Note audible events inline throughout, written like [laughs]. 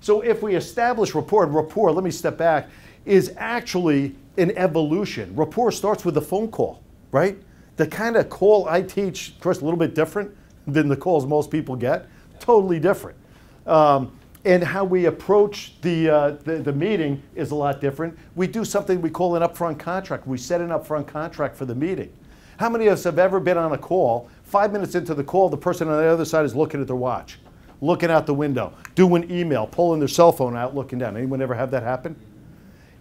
So if we establish rapport, rapport, let me step back, is actually an evolution. Rapport starts with the phone call, right? The kind of call I teach, of course, a little bit different than the calls most people get, totally different. Um, and how we approach the, uh, the, the meeting is a lot different. We do something we call an upfront contract. We set an upfront contract for the meeting. How many of us have ever been on a call? Five minutes into the call, the person on the other side is looking at their watch, looking out the window, doing email, pulling their cell phone out, looking down. Anyone ever have that happen?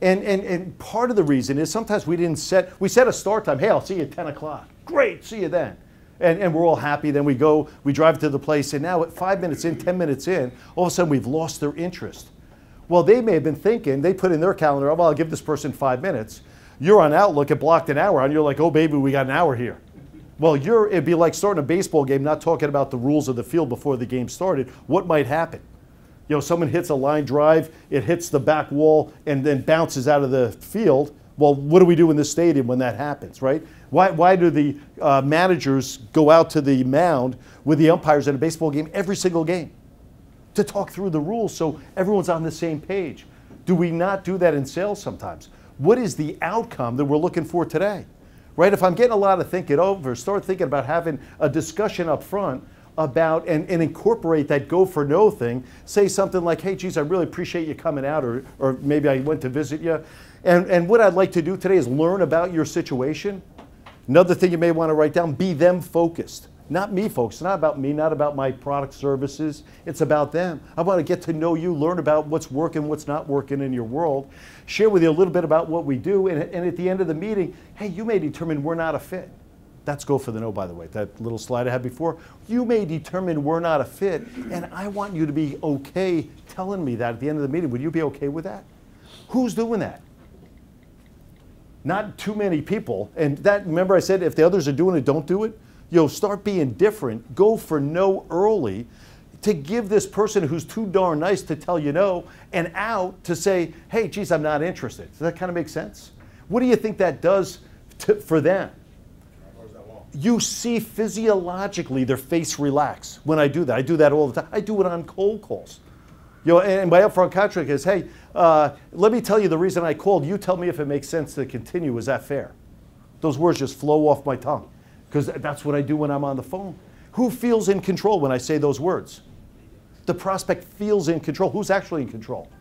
And, and, and part of the reason is sometimes we didn't set, we set a start time. Hey, I'll see you at 10 o'clock. Great, see you then. And, and we're all happy. Then we go, we drive to the place, and now at five minutes in, 10 minutes in, all of a sudden we've lost their interest. Well, they may have been thinking, they put in their calendar, oh, well, I'll give this person five minutes. You're on Outlook, it blocked an hour, and you're like, oh, baby, we got an hour here. Well, you're, it'd be like starting a baseball game, not talking about the rules of the field before the game started. What might happen? You know, someone hits a line drive, it hits the back wall, and then bounces out of the field. Well, what do we do in this stadium when that happens, right? Why, why do the uh, managers go out to the mound with the umpires in a baseball game every single game? To talk through the rules so everyone's on the same page. Do we not do that in sales sometimes? What is the outcome that we're looking for today? Right? If I'm getting a lot of thinking over, start thinking about having a discussion up front about and, and incorporate that go for no thing. Say something like, hey, geez, I really appreciate you coming out, or, or maybe I went to visit you. And, and what I'd like to do today is learn about your situation. Another thing you may want to write down be them focused. Not me, folks. It's not about me, not about my product services. It's about them. I want to get to know you, learn about what's working, what's not working in your world, share with you a little bit about what we do, and, and at the end of the meeting, hey, you may determine we're not a fit. That's go for the no, by the way. That little slide I had before. You may determine we're not a fit, and I want you to be okay telling me that at the end of the meeting. Would you be okay with that? Who's doing that? Not too many people. And that, remember I said, if the others are doing it, don't do it? You know, start being different. Go for no early to give this person who's too darn nice to tell you no and out to say, hey, geez, I'm not interested. Does that kind of make sense? What do you think that does to, for them? you see physiologically their face relax when I do that. I do that all the time. I do it on cold calls. You know, and my upfront contract is, hey, uh, let me tell you the reason I called. You tell me if it makes sense to continue. Is that fair? Those words just flow off my tongue because that's what I do when I'm on the phone. Who feels in control when I say those words? The prospect feels in control. Who's actually in control?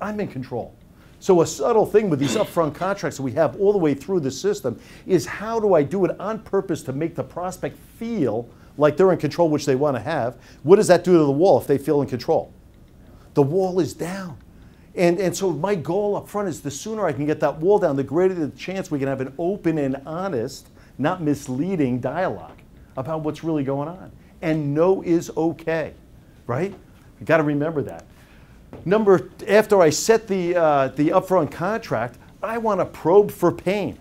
I'm in control. So a subtle thing with these upfront contracts that we have all the way through the system is how do I do it on purpose to make the prospect feel like they're in control, which they want to have. What does that do to the wall if they feel in control? The wall is down. And, and so my goal up front is the sooner I can get that wall down, the greater the chance we can have an open and honest, not misleading dialogue about what's really going on. And no is okay, right? You got to remember that. Number, after I set the, uh, the upfront contract, I want to probe for pain,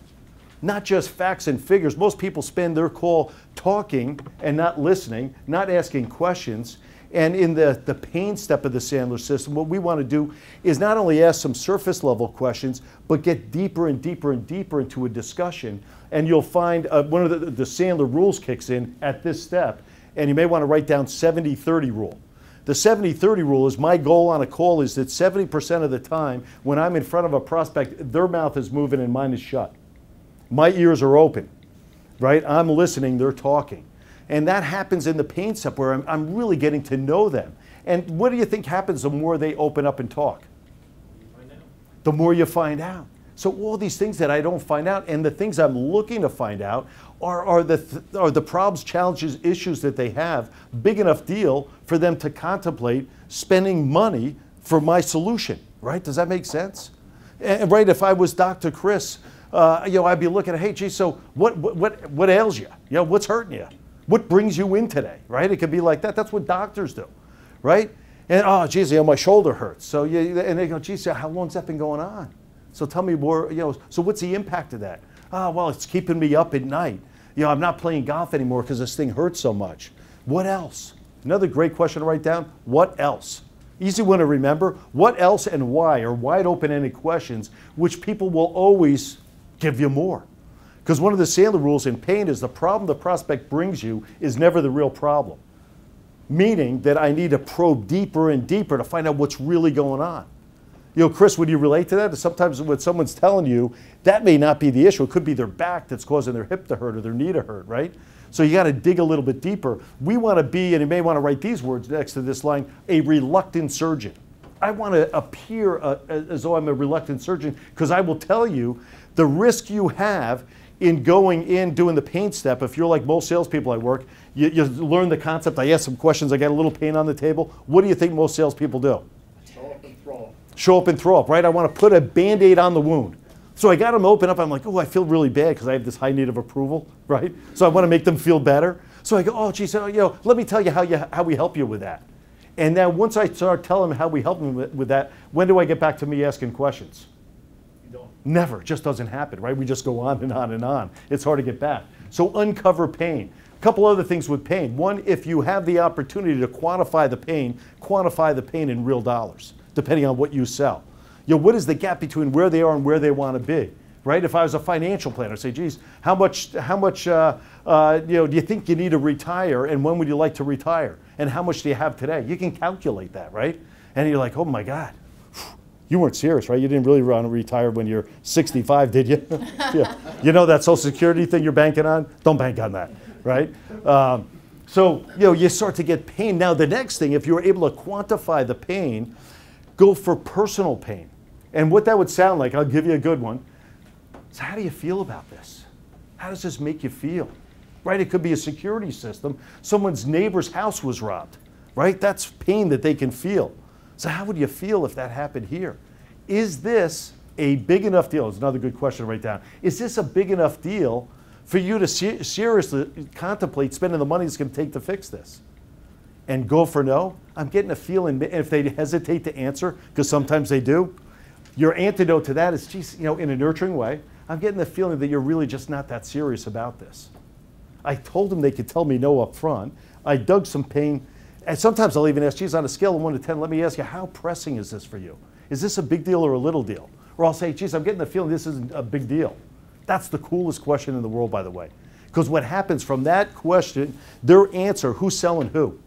not just facts and figures. Most people spend their call talking and not listening, not asking questions. And in the, the pain step of the Sandler system, what we want to do is not only ask some surface level questions, but get deeper and deeper and deeper into a discussion. And you'll find uh, one of the, the Sandler rules kicks in at this step. And you may want to write down 70 30 rule. The 70 30 rule is my goal on a call is that 70% of the time when I'm in front of a prospect, their mouth is moving and mine is shut. My ears are open, right? I'm listening, they're talking. And that happens in the pain step where I'm, I'm really getting to know them. And what do you think happens the more they open up and talk? The more you find out. So all these things that I don't find out and the things I'm looking to find out are, are, the, th- are the problems, challenges, issues that they have big enough deal for them to contemplate spending money for my solution, right? Does that make sense? And, right, if I was Dr. Chris, uh, you know, I'd be looking at, hey, gee, so what, what, what ails you? You know, what's hurting you? What brings you in today, right? It could be like that. That's what doctors do, right? And, oh, geez, you know, my shoulder hurts. So, you, and they go, geez, how long's that been going on? So tell me more, you know, so what's the impact of that? Ah, oh, well, it's keeping me up at night. You know, I'm not playing golf anymore because this thing hurts so much. What else? Another great question to write down. What else? Easy one to remember. What else and why are wide open ended questions which people will always give you more. Because one of the Sandler rules in pain is the problem the prospect brings you is never the real problem. meaning that I need to probe deeper and deeper to find out what's really going on. You know, Chris, would you relate to that? Sometimes when someone's telling you, that may not be the issue. It could be their back that's causing their hip to hurt or their knee to hurt, right? So you got to dig a little bit deeper. We want to be, and you may want to write these words next to this line, a reluctant surgeon. I want to appear uh, as though I'm a reluctant surgeon because I will tell you the risk you have in going in doing the pain step. If you're like most salespeople I work, you, you learn the concept. I ask some questions. I get a little pain on the table. What do you think most salespeople do? Show up and throw up. Show up and throw up, right? I want to put a band aid on the wound. So I got them open up. I'm like, oh, I feel really bad because I have this high need of approval, [laughs] right? So I want to make them feel better. So I go, oh, geez, uh, oh, you know, let me tell you how, you how we help you with that. And then once I start telling them how we help them with, with that, when do I get back to me asking questions? Never. Just doesn't happen, right? We just go on and on and on. It's hard to get back. So uncover pain. A couple other things with pain. One, if you have the opportunity to quantify the pain, quantify the pain in real dollars, depending on what you sell. You know, what is the gap between where they are and where they want to be? Right? If I was a financial planner, I'd say, geez, how much, how much uh, uh, you know, do you think you need to retire and when would you like to retire? And how much do you have today? You can calculate that, right? And you're like, oh my God, you weren't serious, right? You didn't really want to retire when you're 65, did you? [laughs] yeah. You know that Social Security thing you're banking on? Don't bank on that, right? Um, so, you know, you start to get pain. Now, the next thing, if you're able to quantify the pain, go for personal pain. And what that would sound like, I'll give you a good one. So, how do you feel about this? How does this make you feel? right? It could be a security system. Someone's neighbor's house was robbed, right? That's pain that they can feel. So, how would you feel if that happened here? Is this a big enough deal? It's another good question to write down. Is this a big enough deal for you to ser- seriously contemplate spending the money it's going to take to fix this? And go for no? I'm getting a feeling if they hesitate to answer, because sometimes they do, your antidote to that is, geez, you know, in a nurturing way, I'm getting the feeling that you're really just not that serious about this. I told them they could tell me no up front. I dug some pain. And sometimes I'll even ask, geez, on a scale of one to 10, let me ask you, how pressing is this for you? Is this a big deal or a little deal? Or I'll say, geez, I'm getting the feeling this isn't a big deal. That's the coolest question in the world, by the way. Because what happens from that question, their answer, who's selling who?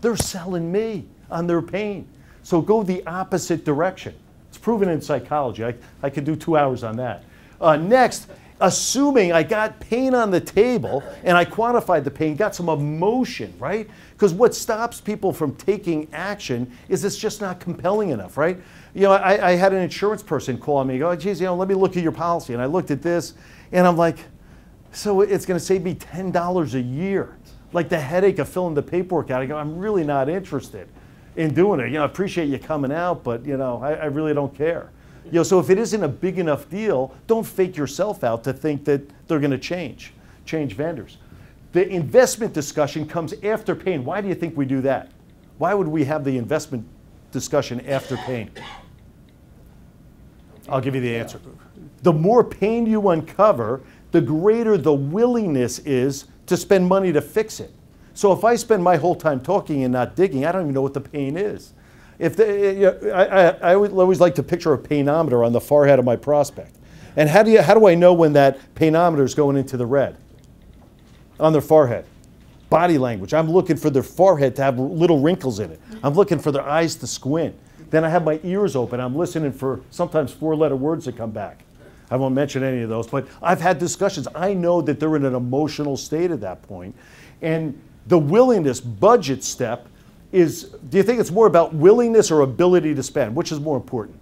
They're selling me on their pain. So go the opposite direction. It's proven in psychology. I, I could do two hours on that. Uh, next, assuming I got pain on the table and I quantified the pain, got some emotion, right? Because what stops people from taking action is it's just not compelling enough, right? You know, I, I had an insurance person call me, go, oh, geez, you know, let me look at your policy. And I looked at this and I'm like, so it's going to save me $10 a year. Like the headache of filling the paperwork out. I go, I'm really not interested in doing it. You know, I appreciate you coming out, but, you know, I, I really don't care. You know, so if it isn't a big enough deal, don't fake yourself out to think that they're going to change, change vendors. The investment discussion comes after pain. Why do you think we do that? Why would we have the investment discussion after pain? I'll give you the answer. The more pain you uncover, the greater the willingness is to spend money to fix it. So if I spend my whole time talking and not digging, I don't even know what the pain is. If they, eh, you know, I, I, I always like to picture a painometer on the forehead of my prospect. And how do, you, how do I know when that painometer is going into the red? On their forehead. Body language. I'm looking for their forehead to have little wrinkles in it. I'm looking for their eyes to squint. Then I have my ears open. I'm listening for sometimes four letter words that come back. I won't mention any of those, but I've had discussions. I know that they're in an emotional state at that point. And the willingness budget step is do you think it's more about willingness or ability to spend? Which is more important?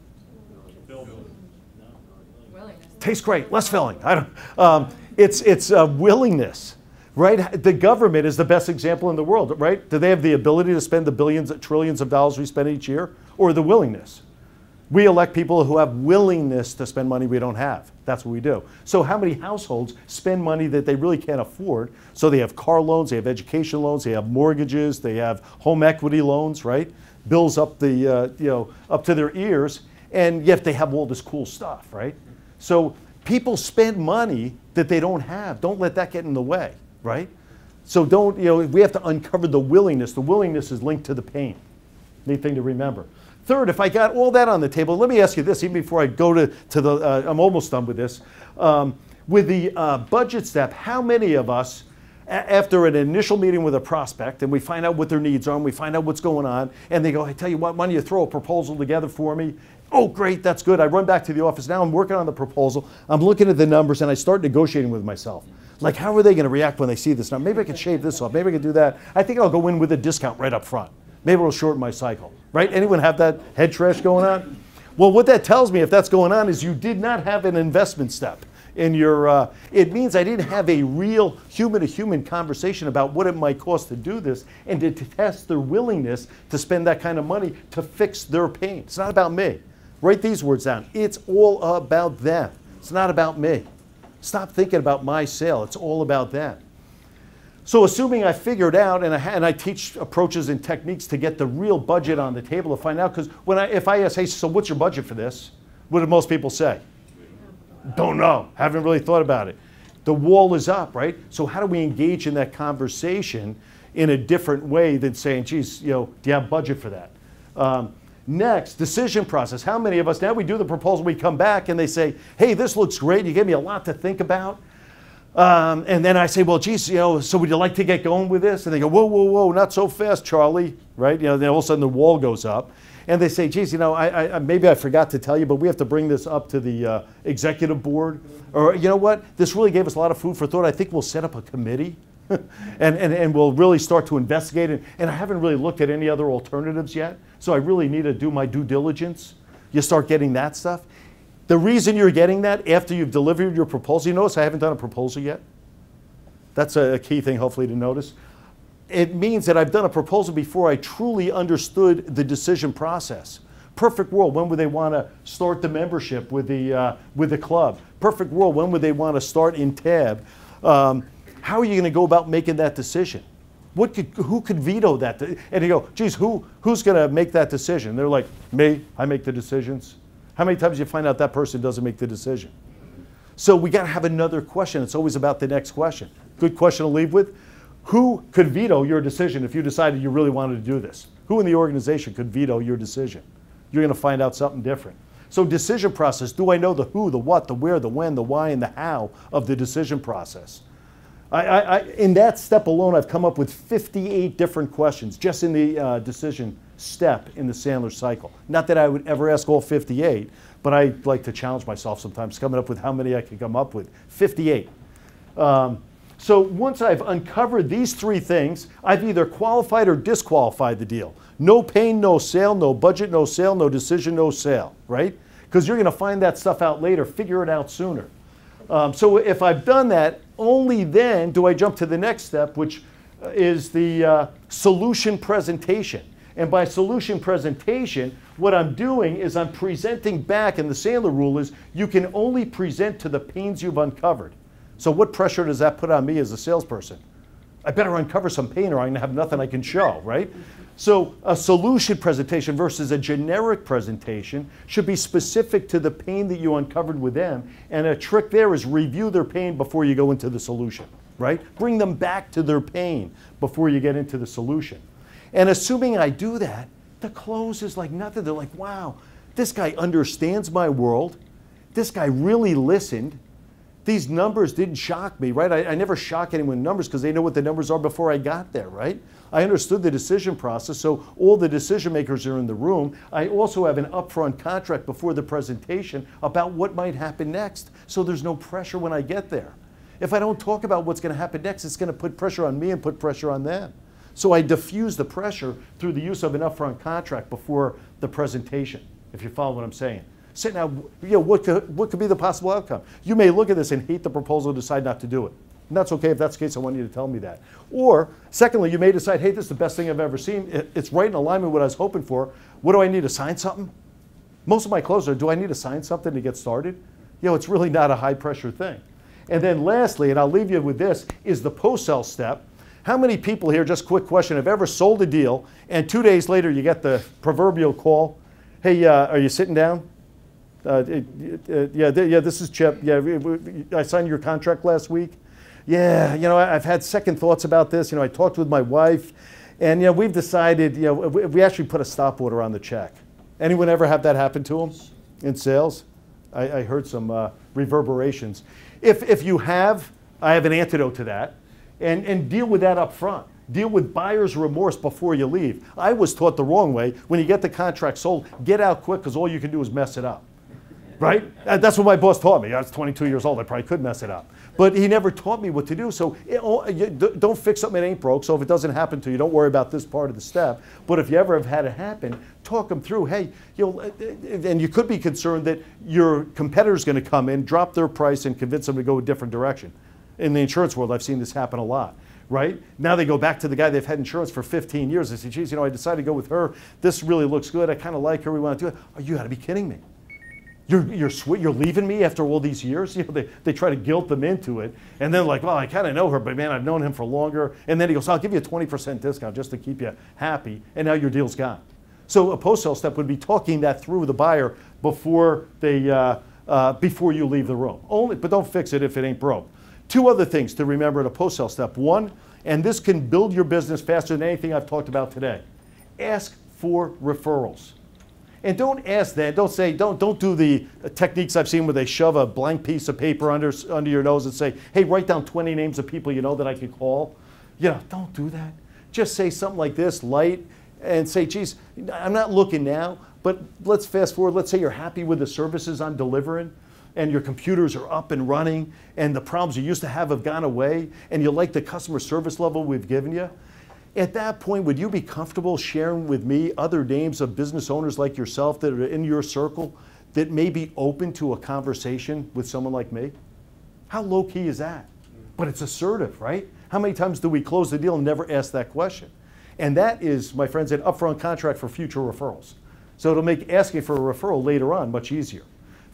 Willingness. Tastes great, less filling. I don't. Um, it's it's uh, willingness, right? The government is the best example in the world, right? Do they have the ability to spend the billions, trillions of dollars we spend each year, or the willingness? We elect people who have willingness to spend money we don't have. That's what we do. So, how many households spend money that they really can't afford? So, they have car loans, they have education loans, they have mortgages, they have home equity loans, right? Bills up the, uh, you know, up to their ears, and yet they have all this cool stuff, right? So, people spend money that they don't have. Don't let that get in the way, right? So, don't, you know, we have to uncover the willingness. The willingness is linked to the pain. Neat thing to remember. Third, if I got all that on the table, let me ask you this, even before I go to, to the, uh, I'm almost done with this. Um, with the uh, budget step, how many of us after an initial meeting with a prospect and we find out what their needs are and we find out what's going on and they go, I tell you what, why don't you throw a proposal together for me? Oh, great, that's good. I run back to the office. Now I'm working on the proposal. I'm looking at the numbers and I start negotiating with myself. Like, how are they going to react when they see this number? Maybe I can shave this off. Maybe I can do that. I think I'll go in with a discount right up front. Maybe it'll shorten my cycle, right? Anyone have that head trash going on? Well, what that tells me, if that's going on, is you did not have an investment step in your. Uh, it means I didn't have a real human-to-human conversation about what it might cost to do this, and to test their willingness to spend that kind of money to fix their pain. It's not about me. Write these words down. It's all about them. It's not about me. Stop thinking about my sale. It's all about them. So, assuming I figured out and I, and I teach approaches and techniques to get the real budget on the table to find out, because when I, if I ask, hey, so what's your budget for this? What do most people say? Don't know. Haven't really thought about it. The wall is up, right? So, how do we engage in that conversation in a different way than saying, geez, you know, do you have budget for that? Um, next, decision process. How many of us now we do the proposal, we come back and they say, hey, this looks great. You gave me a lot to think about. Um, and then I say, well, geez, you know, so would you like to get going with this? And they go, whoa, whoa, whoa, not so fast, Charlie, right? You know, then all of a sudden the wall goes up. And they say, geez, you know, I, I, maybe I forgot to tell you, but we have to bring this up to the uh, executive board. Or, you know what, this really gave us a lot of food for thought. I think we'll set up a committee [laughs] and, and, and we'll really start to investigate it. And I haven't really looked at any other alternatives yet. So I really need to do my due diligence. You start getting that stuff. The reason you're getting that after you've delivered your proposal, you notice I haven't done a proposal yet. That's a key thing, hopefully, to notice. It means that I've done a proposal before I truly understood the decision process. Perfect world, when would they want to start the membership with the, uh, with the club? Perfect world, when would they want to start in TAB? Um, how are you going to go about making that decision? What could, who could veto that? And you go, geez, who, who's going to make that decision? They're like, me, I make the decisions. How many times do you find out that person doesn't make the decision? So we got to have another question. It's always about the next question. Good question to leave with. Who could veto your decision if you decided you really wanted to do this? Who in the organization could veto your decision? You're going to find out something different. So decision process, do I know the who, the what, the where, the when, the why, and the how of the decision process? I, I, in that step alone, I've come up with 58 different questions just in the uh, decision step in the Sandler cycle. Not that I would ever ask all 58, but I like to challenge myself sometimes, coming up with how many I can come up with. 58. Um, so once I've uncovered these three things, I've either qualified or disqualified the deal. No pain, no sale, no budget, no sale, no decision, no sale, right? Because you're going to find that stuff out later. Figure it out sooner. Um, so if I've done that, only then do I jump to the next step, which is the uh, solution presentation. And by solution presentation, what I'm doing is I'm presenting back, and the Sandler rule is you can only present to the pains you've uncovered. So what pressure does that put on me as a salesperson? I better uncover some pain or gonna have nothing I can show, right? So a solution presentation versus a generic presentation should be specific to the pain that you uncovered with them. And a trick there is review their pain before you go into the solution, right? Bring them back to their pain before you get into the solution. And assuming I do that, the close is like nothing. They're like, wow, this guy understands my world. This guy really listened. These numbers didn't shock me, right? I, I never shock anyone with numbers because they know what the numbers are before I got there, right? I understood the decision process, so all the decision makers are in the room. I also have an upfront contract before the presentation about what might happen next, so there's no pressure when I get there. If I don't talk about what's going to happen next, it's going to put pressure on me and put pressure on them. So I diffuse the pressure through the use of an upfront contract before the presentation, if you follow what I'm saying. Say now, you know, what could, what could be the possible outcome? You may look at this and hate the proposal decide not to do it. And that's okay if that's the case, I want you to tell me that. Or, secondly, you may decide, hey, this is the best thing I've ever seen. It's right in alignment with what I was hoping for. What do I need to sign something? Most of my closes are, do I need to sign something to get started? You know, it's really not a high pressure thing. And then lastly, and I'll leave you with this, is the post-sell step. How many people here, just quick question, have ever sold a deal and two days later you get the proverbial call, hey, uh, are you sitting down? Uh, yeah, th- yeah, this is Chip. Yeah, I signed your contract last week. Yeah, you know, I've had second thoughts about this. You know, I talked with my wife, and you know, we've decided. You know, we actually put a stop order on the check. Anyone ever have that happen to them in sales? I, I heard some uh, reverberations. If if you have, I have an antidote to that and, and deal with that up front. Deal with buyer's remorse before you leave. I was taught the wrong way. When you get the contract sold, get out quick because all you can do is mess it up. Right? Uh, That's what my boss taught me. I was 22 years old. I probably could mess it up. But he never taught me what to do. So it, d- don't fix something that ain't broke. So if it doesn't happen to you, don't worry about this part of the step. But if you ever have had it happen, talk them through. Hey, you know, uh, uh, and you could be concerned that your competitor's going to come in, drop their price, and convince them to go a different direction. In the insurance world, I've seen this happen a lot right? Now they go back to the guy they've had insurance for 15 years. They say, geez, you know, I decided to go with her. This really looks good. I kind of like her. We want to do it. Oh, you got to be kidding me. You're, you're, you're leaving me after all these years? [laughs] You know, they, they try to guilt them into it. And then like, well, I kind of know her, but man, I've known him for longer. And then he goes, I'll give you a 20% discount just to keep you happy. And now your deal's gone. So a post-sale step would be talking that through the buyer before, they, uh, uh, before you leave the room. Only, but don't fix it if it ain't broke. Two other things to remember at a post-sale step. One, and this can build your business faster than anything I've talked about today. Ask for referrals. And don't ask that. Don't say, don't, don't do the techniques I've seen where they shove a blank piece of paper under, under your nose and say, hey, write down 20 names of people you know that I could call. You know, don't do that. Just say something like this, light, and say, geez, I'm not looking now, but let's fast forward. Let's say you're happy with the services I'm delivering and your computers are up and running and the problems you used to have have gone away and you like the customer service level we've given you. At that point, would you be comfortable sharing with me other names of business owners like yourself that are in your circle that may be open to a conversation with someone like me? How low key is that? But it's assertive, right? How many times do we close the deal and never ask that question? And that is, my friends, an upfront contract for future referrals. So it'll make asking for a referral later on much easier.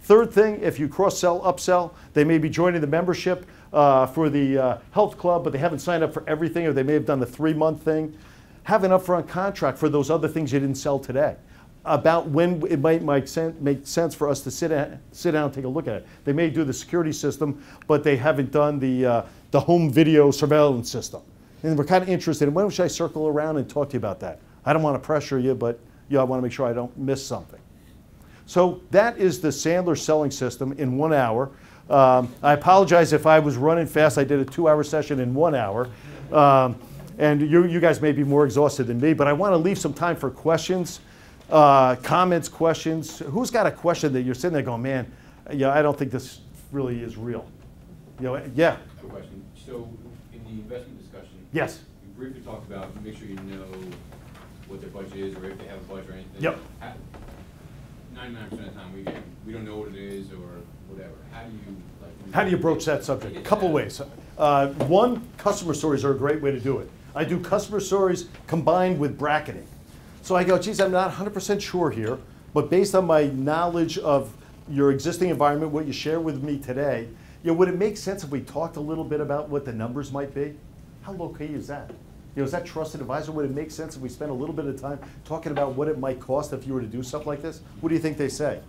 Third thing, if you cross sell, upsell, they may be joining the membership uh, for the uh, health club, but they haven't signed up for everything, or they may have done the three month thing. Have an upfront contract for those other things you didn't sell today about when it might make sense, for us to sit, at, sit down and take a look at it. They may do the security system, but they haven't done the, uh, the home video surveillance system. And we're kind of interested in when should I circle around and talk to you about that? I don't want to pressure you, but you know, I want to make sure I don't miss something. So that is the Sandler selling system in one hour. Um, I apologize if I was running fast. I did a two-hour session in one hour. Um, and you, you guys may be more exhausted than me, but I want to leave some time for questions, uh, comments, questions. Who's got a question that you're sitting there going, man, yeah, I don't think this really is real? You know, yeah. Quick question. So in the investment discussion, yes, you briefly talked about make sure you know what their budget is or if they have a budget or anything. Yep. How, 99% of the time we get, we don't know what it is or whatever. How do you like, How do you broach that subject? A couple ways. Uh, one, customer stories are a great way to do it. I do customer stories combined with bracketing. So I go, geez, I'm not 100% sure here, but based on my knowledge of your existing environment, what you share with me today, you know, would it make sense if we talked a little bit about what the numbers might be? How low key is that? You know, is that trusted advisor? Would it make sense if we spent a little bit of time talking about what it might cost if you were to do something like this? What do you think they say?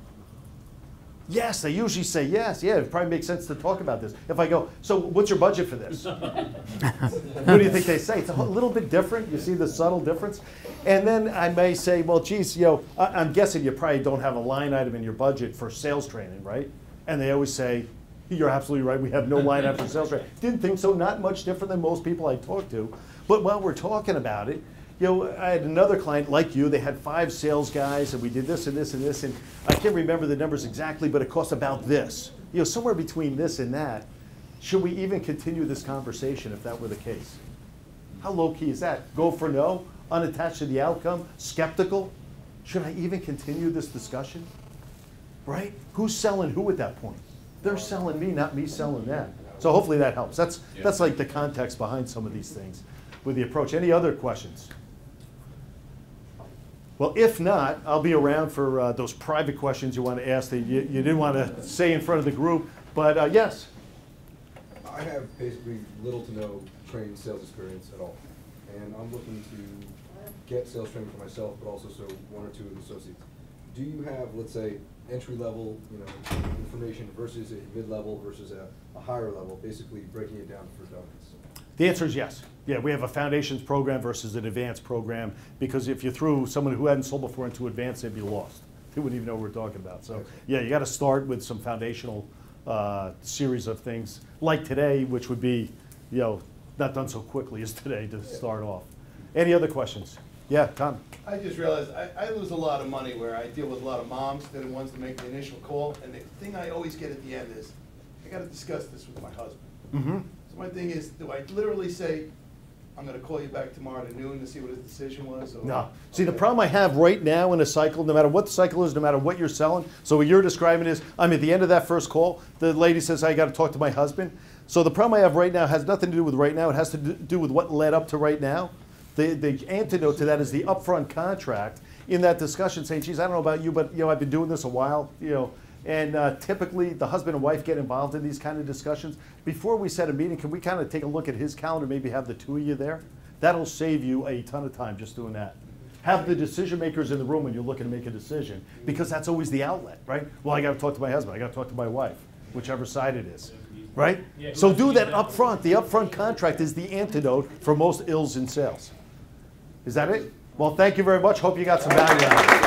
Yes, they usually say yes. Yeah, it probably makes sense to talk about this. If I go, so what's your budget for this? [laughs] what do you think they say? It's a little bit different. You see the subtle difference? And then I may say, well, geez, you know, I- I'm guessing you probably don't have a line item in your budget for sales training, right? And they always say, you're absolutely right, we have no line item for sales training. Didn't think so, not much different than most people I talk to. But while we're talking about it, you know, I had another client like you, they had five sales guys, and we did this and this and this, and I can't remember the numbers exactly, but it cost about this. You know, somewhere between this and that. Should we even continue this conversation if that were the case? How low key is that? Go for no, unattached to the outcome, skeptical? Should I even continue this discussion? Right? Who's selling who at that point? They're selling me, not me selling them. So hopefully that helps. That's, that's like the context behind some of these things with the approach. Any other questions? Well, if not, I'll be around for uh, those private questions you want to ask that you, you didn't want to say in front of the group. But uh, yes, I have basically little to no trained sales experience at all. And I'm looking to get sales training for myself, but also so one or two of the associates. Do you have, let's say, entry level, you know, information versus a mid-level versus a, a higher level, basically breaking it down for dummies? The answer is yes. Yeah, we have a foundations program versus an advanced program because if you threw someone who hadn't sold before into advanced, they'd be lost. They wouldn't even know what we're talking about. So, yeah, you got to start with some foundational uh, series of things like today, which would be, you know, not done so quickly as today to start off. Any other questions? Yeah, Tom? I just realized I, I lose a lot of money where I deal with a lot of moms, that are the ones that make the initial call, and the thing I always get at the end is, I gotta discuss this with my husband. Mm-hmm. So my thing is, do I literally say, I'm gonna call you back tomorrow at noon to see what his decision was, or? No. See, the problem I have right now in a cycle, no matter what the cycle is, no matter what you're selling, so what you're describing is, I'm at the end of that first call, the lady says, I gotta talk to my husband. So the problem I have right now has nothing to do with right now, it has to do- do with what led up to right now. The, the antidote to that is the upfront contract in that discussion saying, geez, I don't know about you, but, you know, I've been doing this a while, you know, and uh, typically, the husband and wife get involved in these kind of discussions. Before we set a meeting, can we kind of take a look at his calendar, maybe have the two of you there? That'll save you a ton of time just doing that. Have the decision makers in the room when you're looking to make a decision, because that's always the outlet, right? Well, I gotta talk to my husband, I gotta talk to my wife, whichever side it is, right? So do that upfront. The upfront contract is the antidote for most ills in sales. Is that it? Well, thank you very much. Hope you got some value out of it.